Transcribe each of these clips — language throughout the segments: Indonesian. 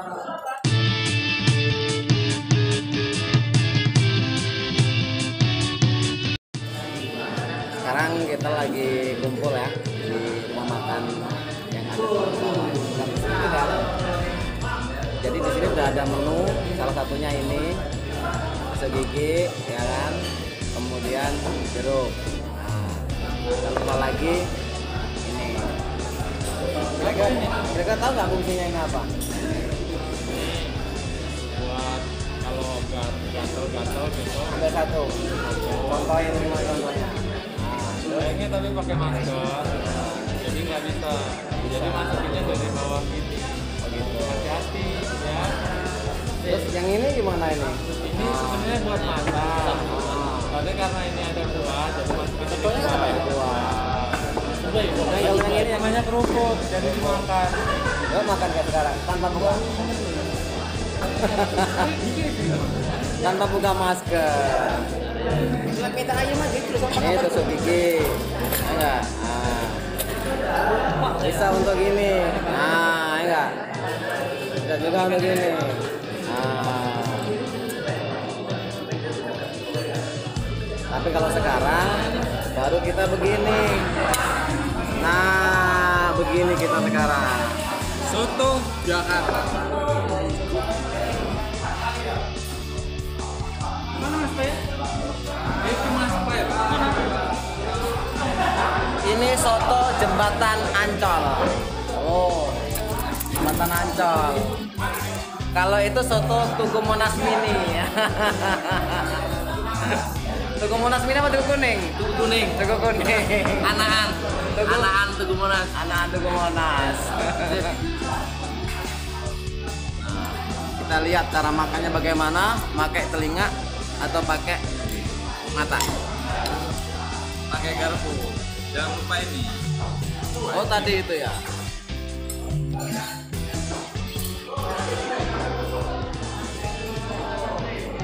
Sekarang kita lagi kumpul ya di rumah makan yang ada Jadi di sini sudah ada menu, salah satunya ini segigi, gigi, ya kan? Kemudian jeruk. Nah, lupa lagi ini kira-kira tahu nggak fungsinya ini apa kalau gatel-gatel gitu Ada satu. Contohin semua contohnya. Nah, terus Baiknya tapi pakai masker jadi nggak bisa jadi masukinnya dari bawah gini gitu. hati-hati ya Terus yang ini gimana ini? ini sebenarnya buat mata tapi karena ini ada kuah jadi masukin Contohnya apa ya? Buah. nah, yang ini namanya kerupuk jadi dimakan Lo makan kayak sekarang tanpa buka tanpa buka masker. Kita aja mah gitu sama Ini tusuk gigi, enggak? Nah. Bisa untuk gini, nah enggak? Bisa juga untuk gini. Nah. Tapi kalau sekarang baru kita begini. Nah, begini kita sekarang. soto Jakarta mas Pak Ini soto jembatan Ancol. Oh, jembatan Ancol. Kalau itu soto Tugu Monas Mini. Tugu Monas Mini apa Tugu Kuning? Tugu kuning. Tugu Kuning. Anaan. Tugu- Anaan Tugu Monas. Anak Tugu Monas. Kita lihat cara makannya bagaimana, pakai telinga atau pakai mata. pakai garpu jangan lupa ini Oh tadi itu ya.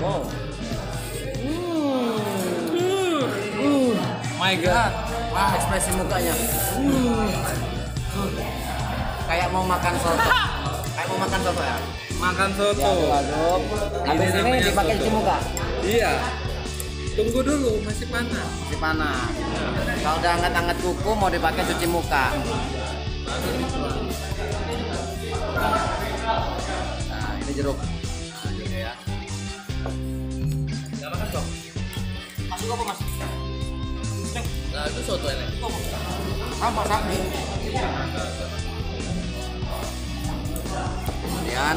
Wow. Hmm. my god Wah ekspresi mukanya. Kayak mau makan soto. Kayak mau makan soto ya. makan soto Diaduk-aduk. Habis ini dipakai cuci muka. Iya tunggu dulu masih panas Di panas. Kalau udah angkat-angkat kuku mau dipakai cuci muka. Nah ini jeruk. Nah, jeruk ya. Gak makan dong Masuk apa mas? nah itu soto ini Apa sapi? Kemudian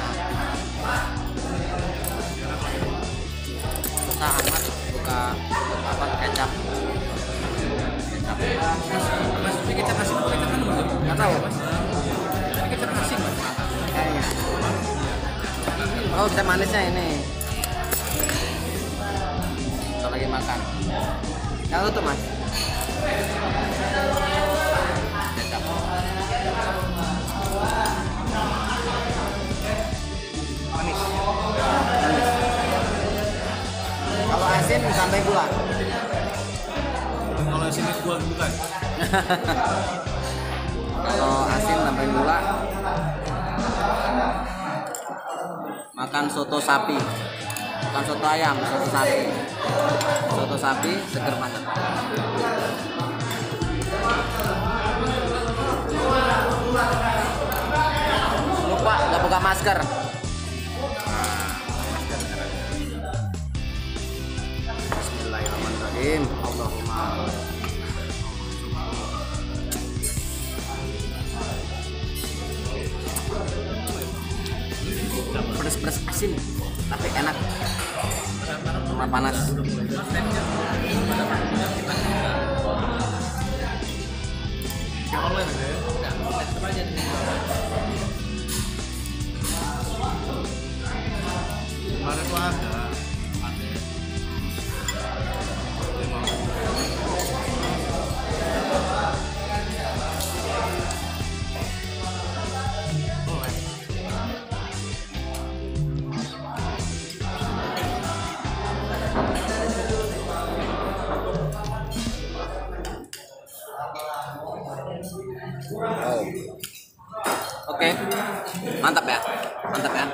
Susah amat buka apa kecap. Kecap. Mas, ini kecap asin kecap anu, Mas? Tahu. Ini kecap Mas. Kayaknya. Oh, bisa manisnya ini. Kita lagi makan. Yang tutup, Mas. Sampai gula. Kalau sini gua bukan. Kalau asin sampai gula. Makan soto sapi. Bukan soto ayam, soto sapi. Soto sapi seger banget. Lupa nggak buka masker. Amin. Allahumma. Pedas pedas asin tapi enak karena panas kemarin tuh Mantap ya. Mantap ya.